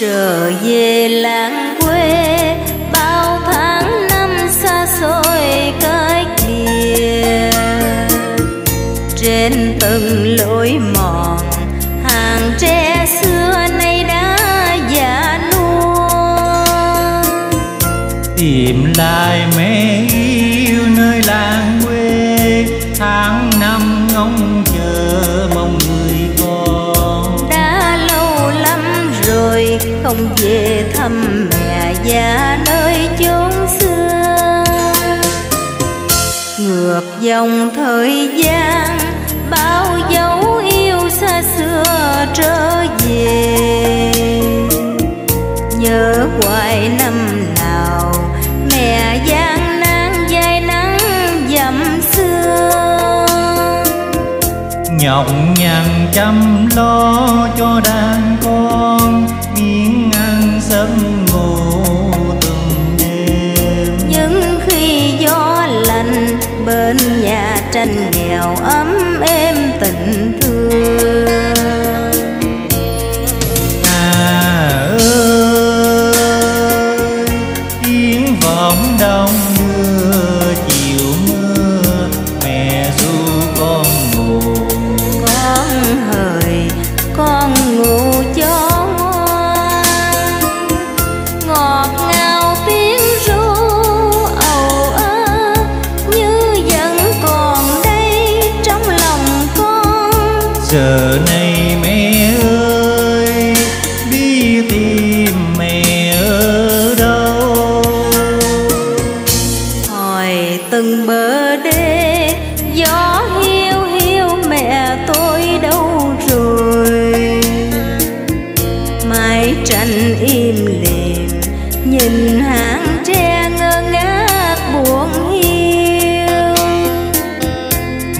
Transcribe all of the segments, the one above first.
trở về làng quê, bao tháng năm xa xôi cách biệt. Trên từng lối mòn, hàng tre xưa nay đã già nua. Tìm lại mẹ yêu nơi làng dòng thời gian, bao dấu yêu xa xưa trở về. Nhớ hoài năm nào, mẹ gian nan dài nắng dặm xưa. Nhọc nhằn chăm lo cho đàn tranh nghèo ấm êm tình thương. À ơi tiếng vọng đông đưa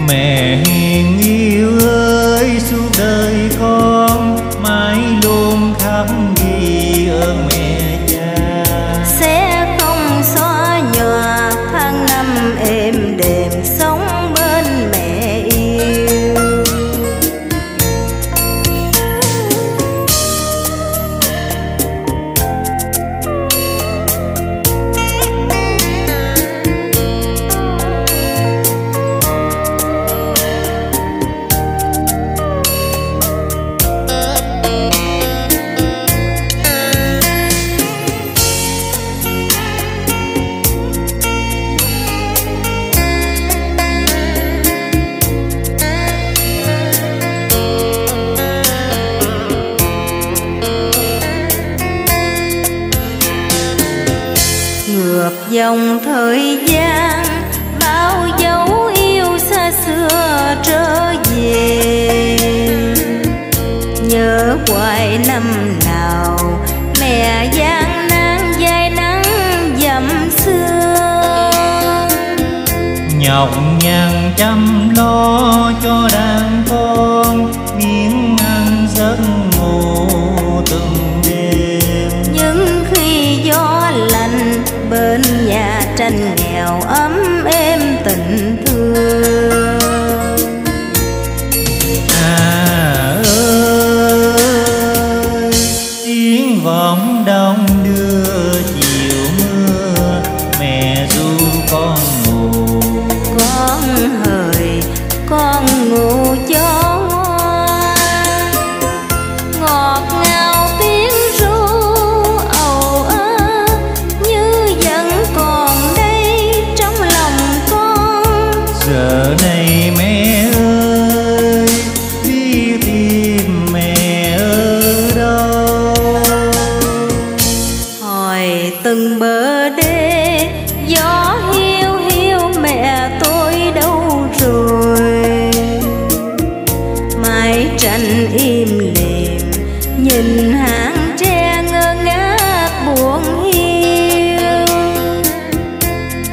mẹ hiền yêu ơi suốt đời ngược dòng thời gian, bao dấu yêu xa xưa trở về. Nhớ hoài năm nào, mẹ gian nan dài nắng dặm xưa. Nhọc nhằn chăm lo cho đàn con. Từng bờ đê. Gió hiu hiu mẹ tôi đâu rồi? Mái tranh im lìm, nhìn hàng tre ngơ ngác buồn hiu.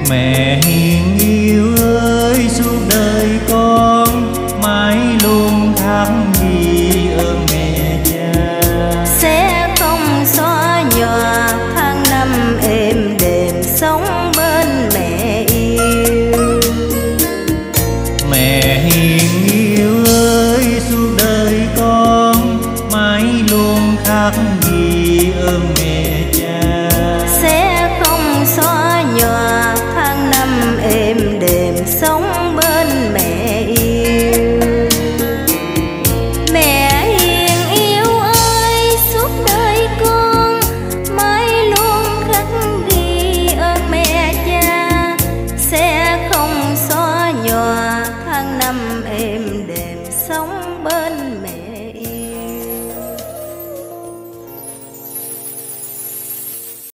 Mẹ hiền yêu ơi, suốt đời con mãi luôn khắc khác nghi ơn